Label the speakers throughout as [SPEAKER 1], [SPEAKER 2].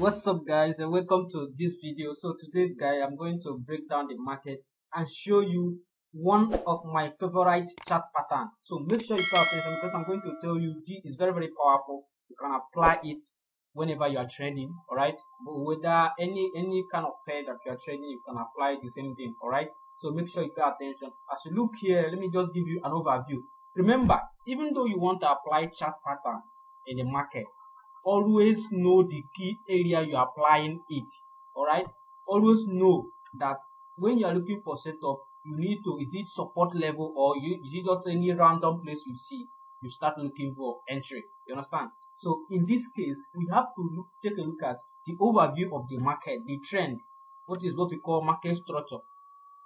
[SPEAKER 1] what's up guys and welcome to this video. So today guy i'm going to break down the market and show you one of my favorite chart pattern. So make sure you pay attention because i'm going to tell you this is very very powerful. You can apply it whenever you are trading all right but whether any any kind of pair that you are trading you can apply the same thing all right so make sure you pay attention. As you look here let me just give you an overview. Remember even though you want to apply chart pattern in the market always know the key area you are applying it all right always know that when you are looking for setup you need to is it support level or you is it just any random place you see you start looking for entry you understand? So in this case we have to look, take a look at the overview of the market the trend what is what we call market structure.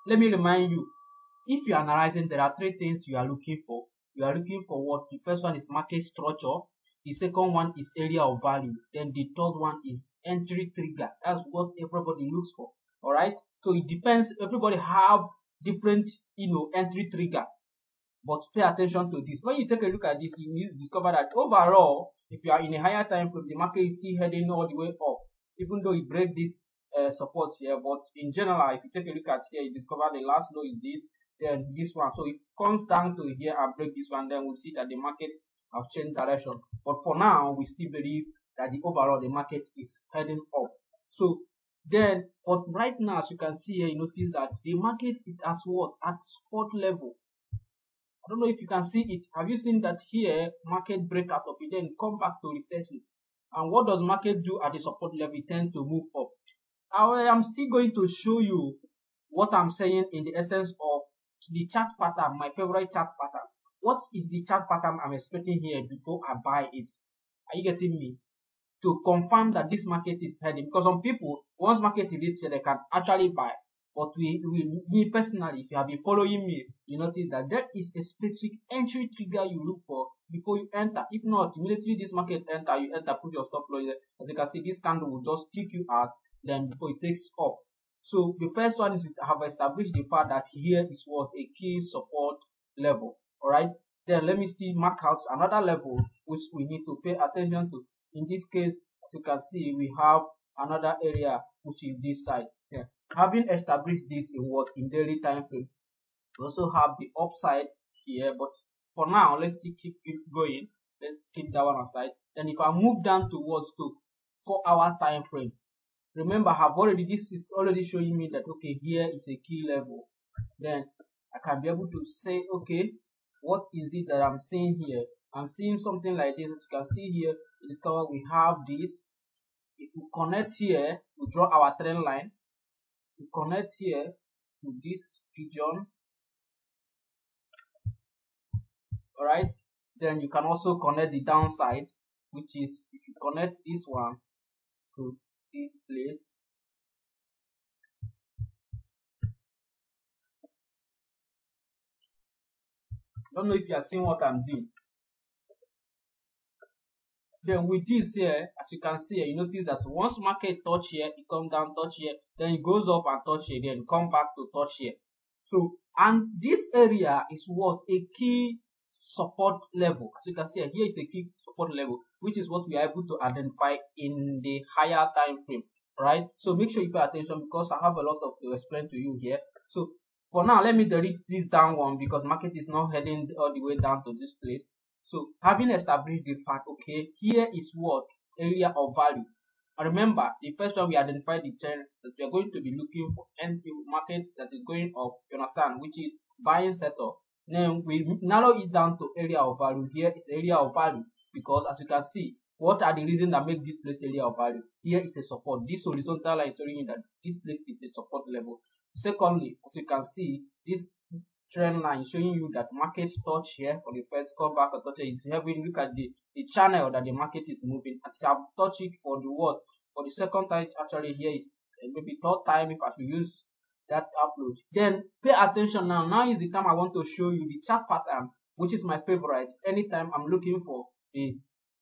[SPEAKER 1] Let me remind you if you are analyzing there are three things you are looking for. You are looking for what the first one is market structure the second one is area of value. Then the third one is entry trigger. That's what everybody looks for all right so it depends everybody have different you know entry trigger. But pay attention to this. When you take a look at this you discover that overall if you are in a higher time frame the market is still heading all the way up even though it break this uh, support here. But in general if you take a look at here you discover the last low is this then this one. So it comes down to here and break this one then we'll see that the market have changed direction. But for now, we still believe that the overall the market is heading up. So then, but right now, as you can see here, you notice that the market is at what at spot level. I don't know if you can see it. Have you seen that here? Market break out of it, then come back to retest it. And what does market do at the support level? It tend to move up. I am still going to show you what I'm saying in the essence of the chart pattern, my favorite chart pattern what is the chart pattern I'm expecting here before I buy it? Are you getting me? To confirm that this market is heading, because some people, once market is here, they can actually buy. But we, we, me personally, if you have been following me, you notice that there is a specific entry trigger you look for before you enter. If not, immediately this market enter, you enter, put your stop loss. As you can see, this candle will just kick you out, then before it takes up. So the first one is I have established the fact that here is what a key support level. All right. Then let me still mark out another level which we need to pay attention to. In this case, as you can see, we have another area which is this side. Yeah. Having established this in what in daily time frame, we also have the upside here. But for now, let's see keep it going. Let's keep that one aside. Then if I move down towards to four hours time frame, remember I've already this is already showing me that okay here is a key level. Then I can be able to say okay what is it that I'm seeing here? I'm seeing something like this. As you can see here, you discover we have this. If we connect here, we draw our trend line. We connect here to this region. Alright, then you can also connect the downside, which is if you connect this one to this place, don't know if you are seeing what I'm doing. Then with this here, as you can see you notice that once market touch here, it come down, touch here, then it goes up and touch here, then come back to touch here. So, and this area is what a key support level. As you can see here is a key support level, which is what we are able to identify in the higher time frame, right? So make sure you pay attention because I have a lot of to explain to you here. So for now, let me delete this down one because market is not heading all the way down to this place. So having established the fact, okay, here is what area of value. And remember, the first one we identified the trend that we are going to be looking for entry market that is going up, you understand, which is buying setup. Then we narrow it down to area of value. Here is area of value because as you can see, what are the reasons that make this place area of value? Here is a support. This horizontal line is showing you that this place is a support level. Secondly, as you can see, this trend line showing you that market touch here for the first come back and touch is having look at the, the channel that the market is moving. As I have touched it for the what? For the second time actually here is uh, maybe third time if I should use that upload. Then pay attention now. Now is the time I want to show you the chart pattern, which is my favorite. Anytime I'm looking for a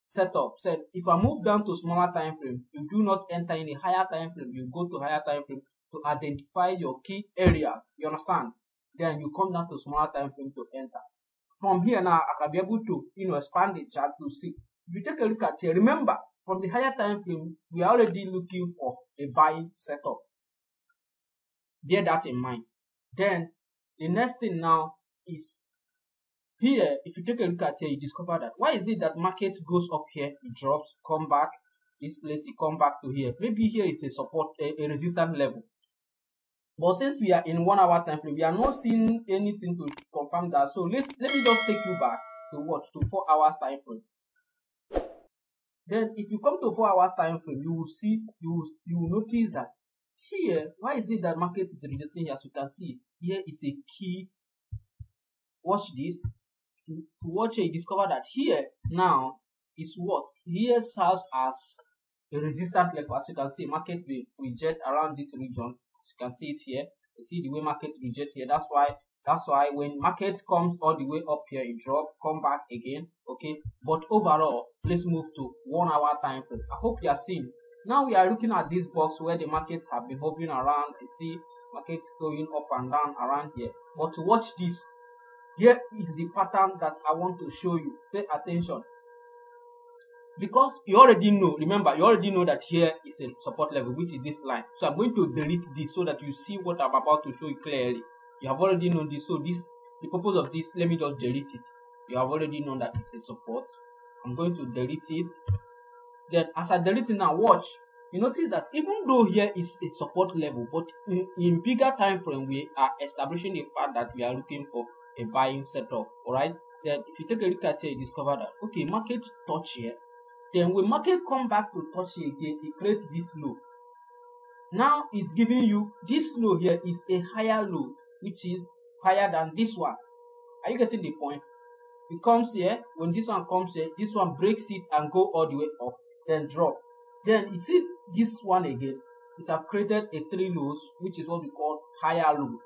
[SPEAKER 1] setup. Said if I move down to smaller time frame, you do not enter in a higher time frame. You go to higher time frame to identify your key areas. You understand? Then you come down to smaller time frame to enter. From here now, I can be able to, you know, expand the chart to see. If you take a look at here, remember, from the higher time frame, we are already looking for a buying setup. Bear that in mind. Then the next thing now is here, if you take a look at here, you discover that why is it that market goes up here, it drops, come back, this place, it come back to here. Maybe here is a support, a, a resistance level. But since we are in one hour time frame, we are not seeing anything to confirm that. So let's let me just take you back to what to four hours time frame. Then if you come to four hours time frame, you will see you will, you will notice that here, why is it that market is rejecting? As you can see, here is a key. Watch this. To, watch it, discover that here now is what here serves as a resistance level. As you can see, market will reject around this region. You can see it here. You see the way market rejects here. That's why that's why when market comes all the way up here, it drop, come back again. Okay. But overall, let's move to one hour time frame. I hope you are seeing. Now we are looking at this box where the markets have been hovering around. You see markets going up and down around here. But to watch this, here is the pattern that I want to show you. Pay attention because you already know remember you already know that here is a support level which is this line. So i'm going to delete this so that you see what i'm about to show you clearly. You have already known this. So this the purpose of this let me just delete it. You have already known that it's a support. I'm going to delete it. Then as i delete it now watch. You notice that even though here is a support level but in, in bigger time frame we are establishing the fact that we are looking for a buying setup. All right then if you take a look at here you discover that okay market touch here then when market come back to touch it again, it creates this low. Now it's giving you this low here is a higher low, which is higher than this one. Are you getting the point? It comes here, when this one comes here, this one breaks it and go all the way up, then drop. Then you see this one again, it have created a three lows, which is what we call higher low.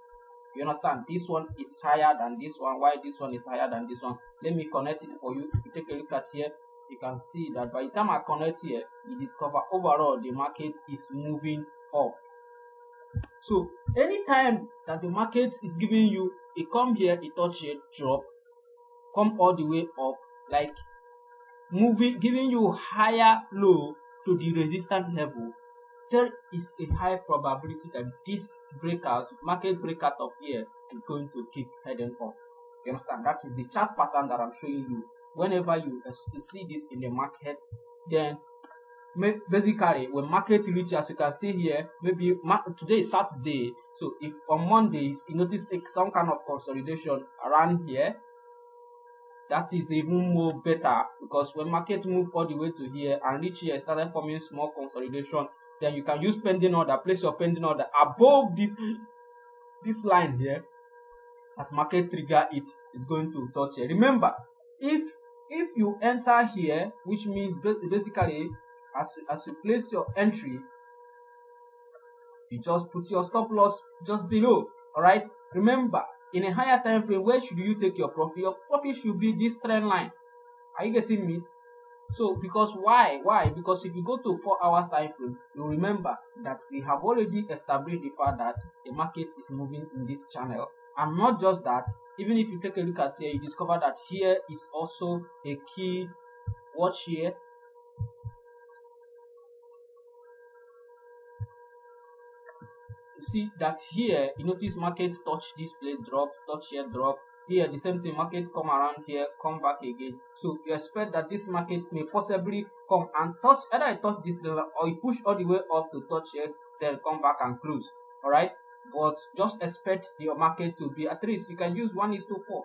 [SPEAKER 1] You understand? This one is higher than this one. Why this one is higher than this one? Let me connect it for you. If you take a look at here, you can see that by the time I connect here, you discover overall the market is moving up. So anytime that the market is giving you a come here, a touch it, drop, come all the way up, like moving, giving you higher low to the resistance level, there is a high probability that this breakout, market breakout of here, is going to keep heading up. You understand? That is the chart pattern that I'm showing you whenever you, see this in the market, then basically when market reach as you can see here, maybe today is Saturday. So if on Mondays you notice some kind of consolidation around here, that is even more better because when market move all the way to here and reach here started forming small consolidation, then you can use pending order, place your pending order above this this line here. As market trigger it is going to touch here. Remember, if if you enter here which means basically as, as you place your entry you just put your stop loss just below all right remember in a higher time frame where should you take your profit? Your profit should be this trend line. Are you getting me? So because why why? Because if you go to four hours time frame you remember that we have already established the fact that the market is moving in this channel. And not just that even if you take a look at here you discover that here is also a key watch here. You see that here you notice market touch this place drop touch here drop. Here the same thing market come around here come back again. So you expect that this market may possibly come and touch either I touch this level or you push all the way up to touch here then come back and close. All right but just expect your market to be at least you can use 1 is to 4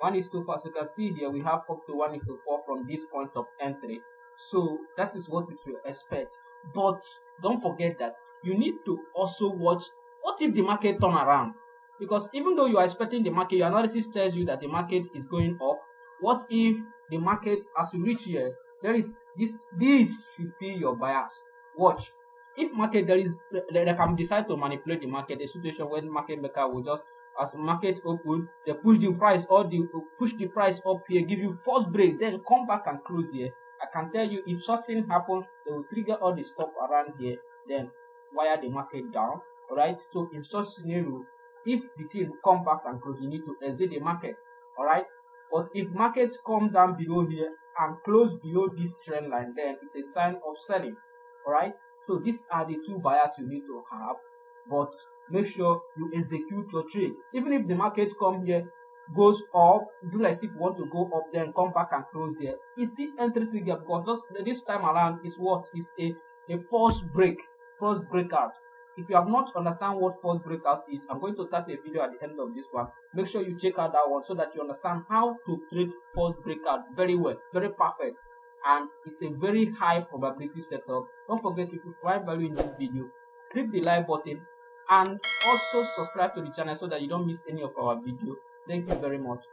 [SPEAKER 1] 1 is to 4 as you can see here we have up to 1 is to 4 from this point of entry. So that is what you should expect. But don't forget that you need to also watch what if the market turn around? Because even though you are expecting the market your analysis tells you that the market is going up. What if the market as you reach here there is this this should be your bias. Watch if market there is they, can decide to manipulate the market a situation when market maker will just as market open they push the price or the push the price up here give you first break then come back and close here. I can tell you if such thing happen they will trigger all the stop around here then wire the market down all right so in such scenario if the thing come back and close you need to exit the market all right but if markets come down below here and close below this trend line then it's a sign of selling all right so these are the two buyers you need to have but make sure you execute your trade. Even if the market come here goes up do like if you want to go up then come back and close here. It's still entry trigger because this time around is what? Is a a false break false breakout. If you have not understand what false breakout is i'm going to start a video at the end of this one. Make sure you check out that one so that you understand how to trade false breakout very well very perfect and it's a very high probability setup. Don't forget if you find value in this video click the like button and also subscribe to the channel so that you don't miss any of our video. Thank you very much